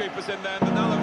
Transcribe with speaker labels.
Speaker 1: goalkeeper's in there, and